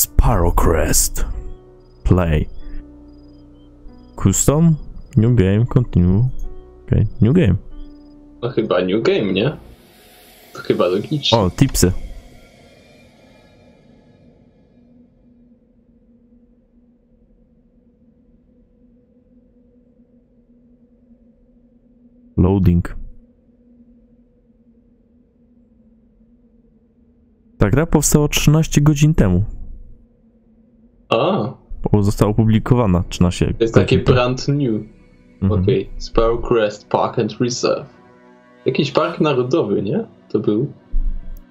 Sparrowcrest. Play. Custom. New game. Continue. Okay. New game. No chyba New Game, nie? To chyba logicznie. O, tipsy. Loading. Ta gra powstała 13 godzin temu. Bo została opublikowana 13 to jest takie brand new. Mhm. Okej, Sparrowcrest Park and Reserve. Jakiś park narodowy, nie? To był.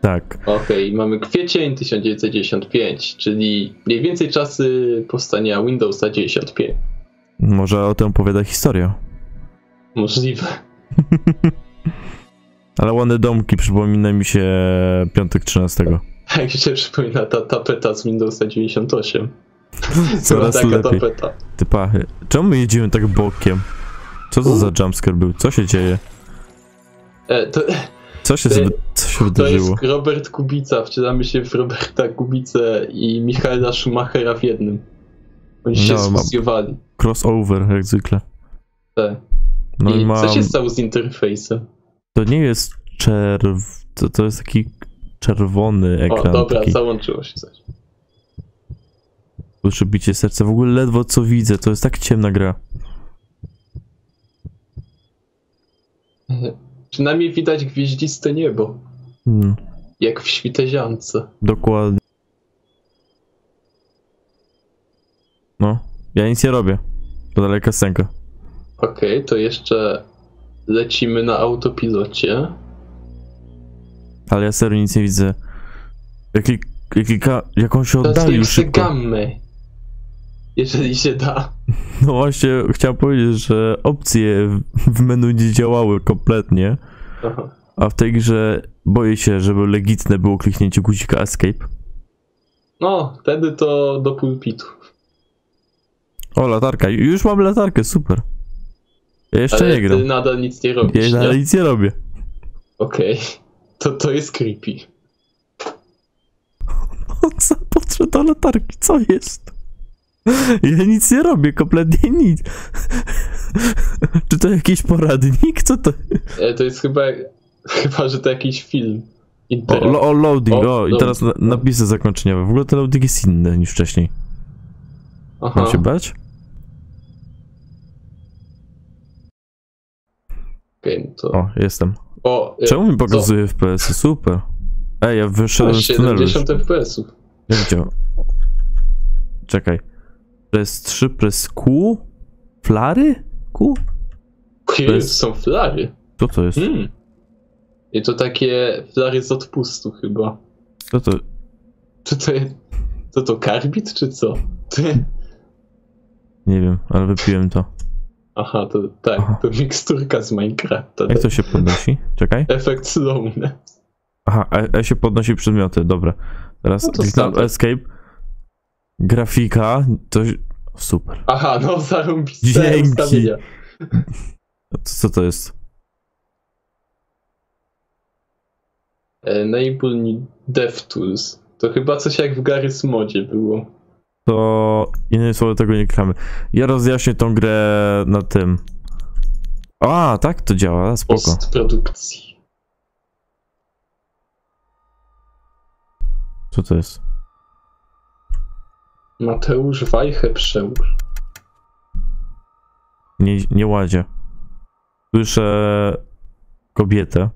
Tak. Okej, mamy kwiecień 1995, czyli mniej więcej czasy powstania Windowsa 95. Może o tym opowiada historia. Możliwe. Ale ładne domki, przypomina mi się piątek 13. Jak się przypomina ta tapeta z Windowsa 98. Coraz taka lepiej. tapeta. Ty pachy. Czemu my jedziemy tak bokiem? Co to U. za jumpscare był? Co się dzieje? E, to, Co się, co się to wydarzyło? jest Robert Kubica. Wcielamy się w Roberta Kubicę i Michaela Schumachera w jednym. Oni się No. Crossover, jak zwykle. Tak. No i, I mam... co się stało z interfejsem? To nie jest czerw... To, to jest taki czerwony O, ekran. dobra, taki... załączyło się coś. Słyszę bicie serca. W ogóle ledwo co widzę. To jest tak ciemna gra. Przynajmniej widać gwieździste niebo, Hmm, jak w świteziance. dokładnie. No. Ja nic nie robię. To daleka scenka. Okej, to jeszcze lecimy na autopilocie. Ale ja serio nic nie widzę. Jak, klik- jak, klika, jak on się oddalił szybko. gammę. Jeżeli się da. No właśnie, chciałem powiedzieć, że opcje w- menu nie działały kompletnie, Aha. a w tej grze boję się, żeby legitne było kliknięcie guzika escape. No, wtedy to do pulpitu. O, latarka. Już mam latarkę, super. Ja jeszcze Ale nie gram. ty nadal nic nie Ja robisz, ale nie? nic nie robię. Okej. To, to jest creepy. On sam podszedł do latarki, co jest? Ja nic nie robię, kompletnie nic. Czy to jakiś poradnik? Co to? E, to jest chyba... Chyba, że to jakiś film. O, o loading, O, o, i teraz na, napisy zakończeniowe. W ogóle ten loading jest inny niż wcześniej. Aha. Mam się bać? Okej, no to... O, jestem. O, e, Czemu mi co? pokazuje FPS? Super. Ej, ja wyszedłem z tunelu. już. 70 FPS-ów. Jak działa? Czekaj. Press 3, press Q? Flary? Q? Jest- są flary. Co to jest? Hmm. I to takie flary z odpustu chyba. Co to? To to jest... To to karbit czy co? Ty- Nie wiem, ale wypiłem to. Aha, to tak, Aha. to miksturka z Minecrafta. Jak to się podnosi? Czekaj. Efekt slowness. Aha, E, e się podnosi przedmioty, dobra. Teraz No to klikam standard. escape. Grafika, to super. Aha, no zarąbiste Dzięki. ustawienia. To Co to jest? Enable new DevTools. To chyba coś jak w Garry's Modzie było. To innymi słowy tego nie klikamy. Ja rozjaśnię tą grę na tym. A, tak to działa, spoko. Postprodukcji. Co to jest? Mateusz Wajchę przełóż. Nie, nie ładzie. Słyszę kobietę.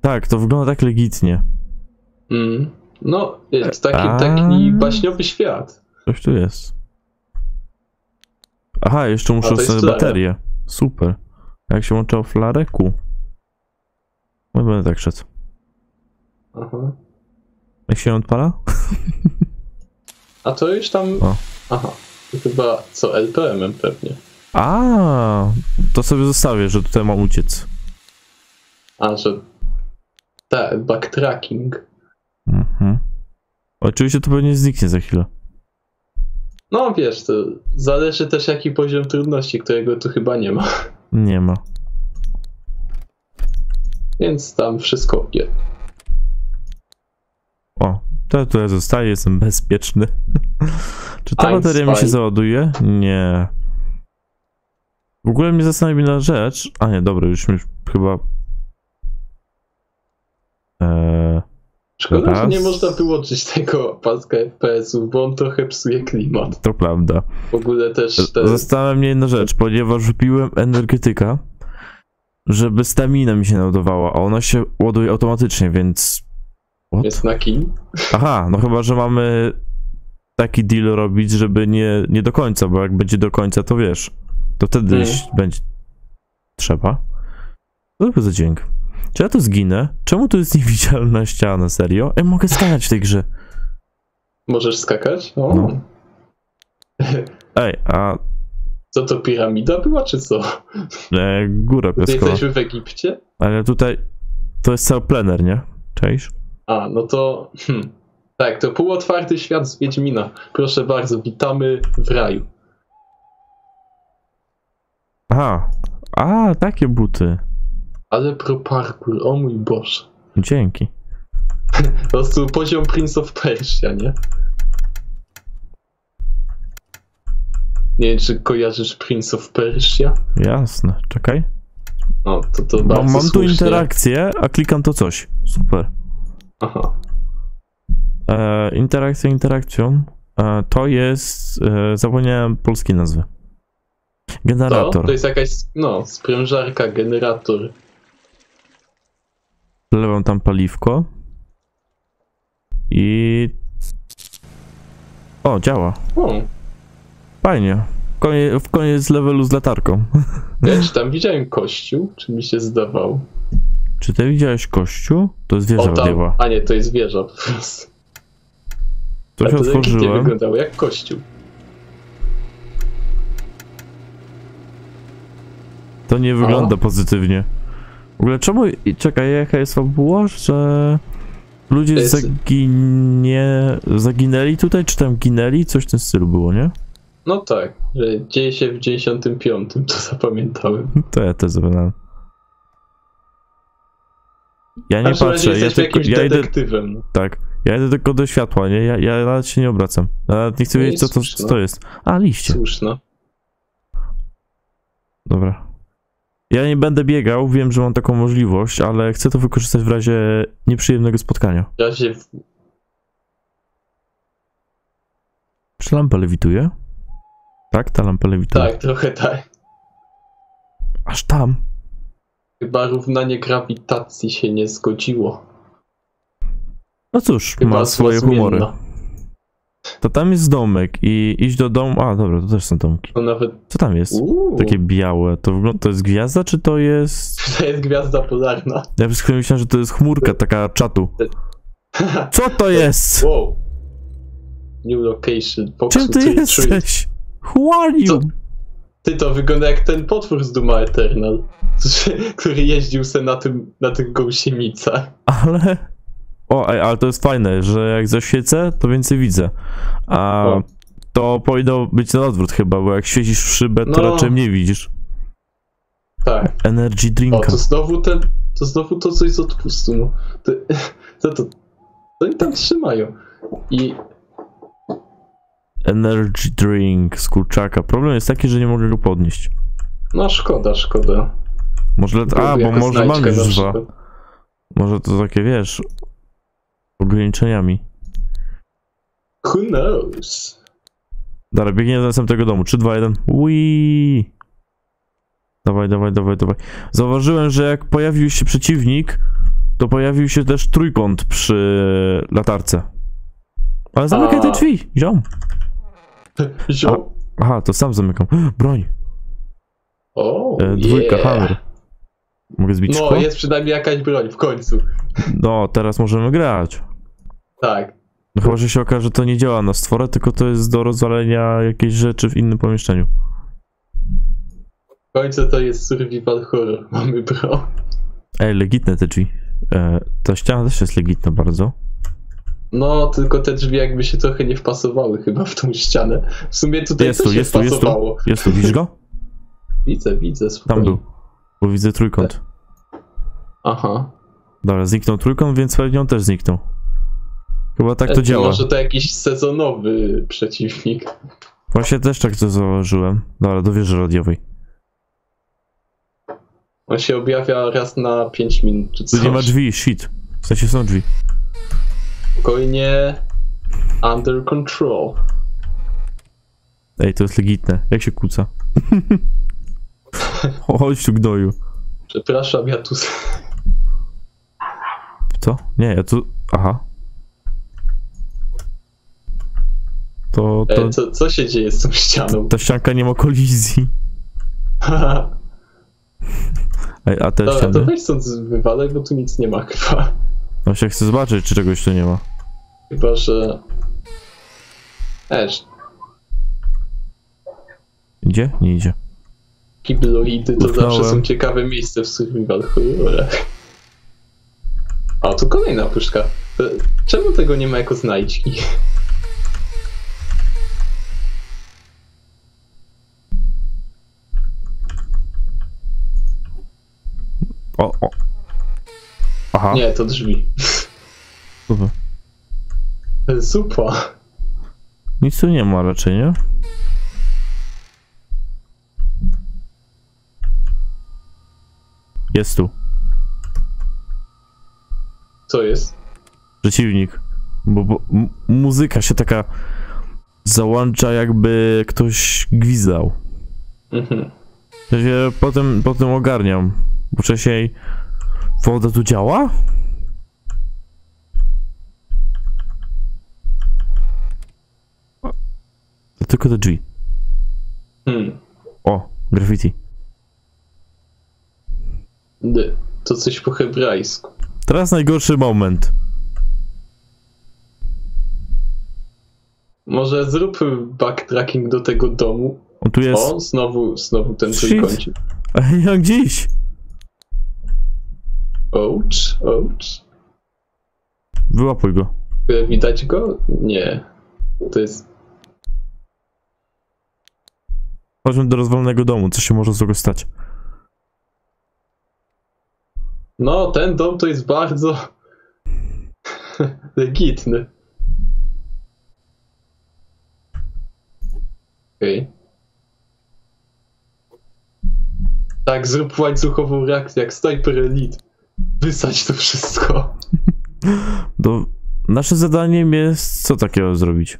Tak, to wygląda tak legitnie. Mm. No, jest taki, A. taki baśniowy świat. Coś tu jest. Aha, jeszcze muszę sobie baterię. Super. A jak się łączyło flarę? Ku. No będę tak szedł. Aha. Jak się odpala? A to już tam... O. Aha. Chyba co, LPM-em pewnie. A, to sobie zostawię, że tutaj mam uciec. A, że... Tak, backtracking. Mhm. Oczywiście to pewnie zniknie za chwilę. No wiesz, to zależy też jaki poziom trudności, którego tu chyba nie ma. Nie ma. Więc tam wszystko. O, To tutaj zostaje, jestem bezpieczny. Czy ta I'm bateria mi się spy. załaduje? Nie. W ogóle mnie zastanawia jedna rzecz. A nie, dobra, już mi chyba. Eee, Szkoda, że nie Raz. można wyłączyć tego paska FPS-ów, bo on trochę psuje klimat. to prawda. W ogóle też te... Zastanawia mnie jedna rzecz, ponieważ wypiłem energetyka, żeby stamina mi się naładowała, a ona się ładuje automatycznie, więc. What? jest na. Aha, no chyba, że mamy taki deal robić, żeby nie, nie do końca, bo jak będzie do końca, to wiesz, to wtedy Mm. będzie trzeba. To za dźwięk? Czy ja tu zginę? Czemu tu jest niewidzialna ściana, serio? Ej, mogę skakać w tej grze. Możesz skakać? O. No. Ej, a Co to piramida była, czy co? e, góra piaskowa. jesteśmy w Egipcie? Ale tutaj to jest cały plener, nie? Cześć. A, no to... Hmm. Tak, to półotwarty świat z Wiedźmina. Proszę bardzo, witamy w raju. Aha. A, takie buty. Ale pro parkour, o mój Boże. Dzięki. Po prostu poziom Prince of Persia, nie? Nie wiem, czy kojarzysz Prince of Persia? Jasne. Czekaj. No, to to No, bardzo mam tu słusznie. interakcję, a klikam to coś. Super. Aha. E, interakcja interakcją. E, to jest. E, zapomniałem polskiej nazwy. To, Generator. to jest jakaś, no, sprężarka, generator. Wlewam tam paliwko. I. O, działa. O, Fajnie. Konie, w koniec levelu z latarką. ja czy tam widziałem kościół, czy mi się zdawało? Czy ty widziałeś kościół? To jest wieża a nie, to jest wieża po prostu. To legitnie otworzyłem. wyglądało jak kościół. To nie wygląda pozytywnie. W ogóle czemu... Czekaj, jaka jest fabuła, że... Ludzie jest- zaginie... zaginęli tutaj, czy tam ginęli? Coś w tym stylu było, nie? No tak, że dzieje się w 95, to zapamiętałem. To ja też zapomniałem. Ja nie razie patrzę, ja jesteś tylko... Ja idę... detektywem. Tak. Ja idę tylko do światła, nie? Ja, ja nawet się nie obracam. Ja nawet nie chcę No wiedzieć, co to, co to jest. A, liście. Słuszno. Dobra. Ja nie będę biegał, wiem, że mam taką możliwość, ale chcę to wykorzystać w razie nieprzyjemnego spotkania. W razie. Czy lampa lewituje? Tak, ta lampa lewituje. Tak, trochę tak. Aż tam. Chyba równanie grawitacji się nie zgodziło. No cóż, Chyba ma swoje humory. To tam jest domek i iść do domu... A, dobra, to też są domki. To nawet... Co tam jest? Uuu, Takie białe. To, wygląda, to jest gwiazda, czy to jest... to jest gwiazda polarna. Ja przez chwilę myślałem, że to jest chmurka taka czatu. Co to jest? wow. New location. Fox Czym ty jesteś? Who are you? Co? Ty to wygląda jak ten potwór z Duma Eternal, który jeździł se na, tym, na tych gąsienicach. Ale... O, ej, ale to jest fajne, że jak zaświecę, to więcej widzę. A O. to powinno być na odwrót chyba, bo jak świecisz w szybę, to No. raczej mniej widzisz. Tak. Energy O, drinka. to znowu ten, to znowu to coś z odpustu, no. To, to, to, to oni tam trzymają. I Energy drink z kurczaka. Problem jest taki, że nie mogę go podnieść. no szkoda, szkoda. Może let... A, bo może mam już dwa. Może to takie, wiesz, ograniczeniami. Who knows? Dobra, biegnie do następnego domu. 3, 2, 1. Ui. Dawaj, dawaj, dawaj, dawaj. Zauważyłem, że jak pojawił się przeciwnik, to pojawił się też trójkąt przy latarce. Ale zamykaj te A. drzwi, ziom. Aha, to sam zamykam. Broń. O, E, dwójka, yeah. hammer. Mogę zbić No, szkło? jest przynajmniej jakaś broń w końcu. No, teraz możemy grać. Tak. No chyba, że się okaże, że to nie działa na stworę, tylko to jest do rozwalenia jakiejś rzeczy w innym pomieszczeniu. W końcu to jest survival horror. Mamy broń. Ej, legitne te drzwi. E, ta ściana też jest legitna bardzo. No, tylko te drzwi jakby się trochę nie wpasowały chyba w tą ścianę. W sumie tutaj Jest tu, się jest tu, jest tu. wpasowało. Jest tu, widzisz go? Widzę, widzę. Tam spokojnie. był. Bo widzę trójkąt. Aha. Dobra, zniknął trójkąt, więc pewnie on też zniknął. Chyba tak E, to działa. Może to jakiś sezonowy przeciwnik. Właśnie też tak to zauważyłem. Dobra, do wieży radiowej. On się objawia raz na 5 minut czy Tu nie ma drzwi, shit. W sensie są drzwi. Spokojnie. Under control. Ej, to jest legitne. Jak się kłóca? Chodź tu gnoju. Przepraszam, ja tu... Co? Nie, ja tu... Aha. To, to... E, co, co się dzieje z tą ścianą? Ta ścianka nie ma kolizji. Ej, a te Dobra, to ściany? weź stąd wywalaj, bo tu nic nie ma chyba. No się chcę zobaczyć, czy czegoś tu nie ma. Chyba, że... Esz, Idzie? Nie idzie. kibloidy to Utknąłem. zawsze są ciekawe miejsce w survival horrorach. A, tu kolejna puszka. E, Czemu tego nie ma jako znajdźki? O, o. Aha, Nie, to drzwi. super. Zupa. Nic tu nie ma raczej, nie? Jest tu. Co jest? Przeciwnik. Bo, bo muzyka się taka załącza jakby ktoś gwizdał. Mhm. Ja się potem, potem ogarniam. Bo wcześniej woda tu działa? Tylko te drzwi. Hmm. O, graffiti. D. To coś po hebrajsku. Teraz najgorszy moment. Może zrób backtracking do tego domu. On tu jest. O, znowu, znowu ten trójkącik. A jak gdzieś? Ouch, ouch. Wyłapuj go. E, Widać go? Nie. To jest... Chodźmy do rozwalonego domu, co się może z tego stać? No, ten dom to jest bardzo... legitny. Okej. Tak, zrób łańcuchową reakcję, jak Sniper Elite. Wysadź to wszystko. Do... Nasze zadaniem jest co takiego zrobić?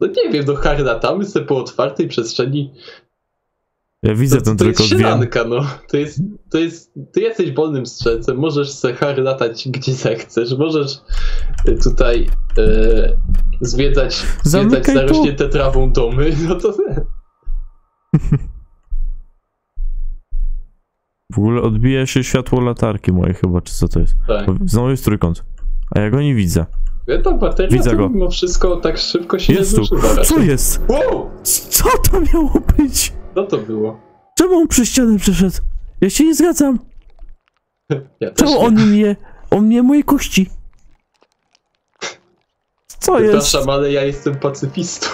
No nie wiem, no hardatamy sobie po otwartej przestrzeni. Ja widzę to, ten to jest tylko dwie. sielanka, no. To jest, to jest, ty jesteś wolnym strzelcem, możesz se harlatać gdzie zechcesz, możesz y, tutaj e, zwiedzać, zwiedzać zarośnięte trawą domy, no to W ogóle odbija się światło latarki moje chyba, czy co to jest? tak. Znowu jest trójkąt. A ja go nie widzę. Ta bateria Widzę go. mimo wszystko tak szybko się Jest nie tu. zużywa Co raczej. jest? Wow! Co to miało być? Co to było? Czemu on przez ścianę przeszedł? Ja się nie zgadzam. Ja Czemu nie. on mnie... On mnie moje kości. Co jest? Przepraszam, ale ja jestem pacyfistą.